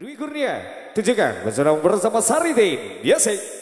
Dwi Kurnia, tunjukkan bersama Saridin. Biasa.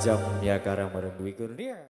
Tajam ya karang Dwi Kurnia.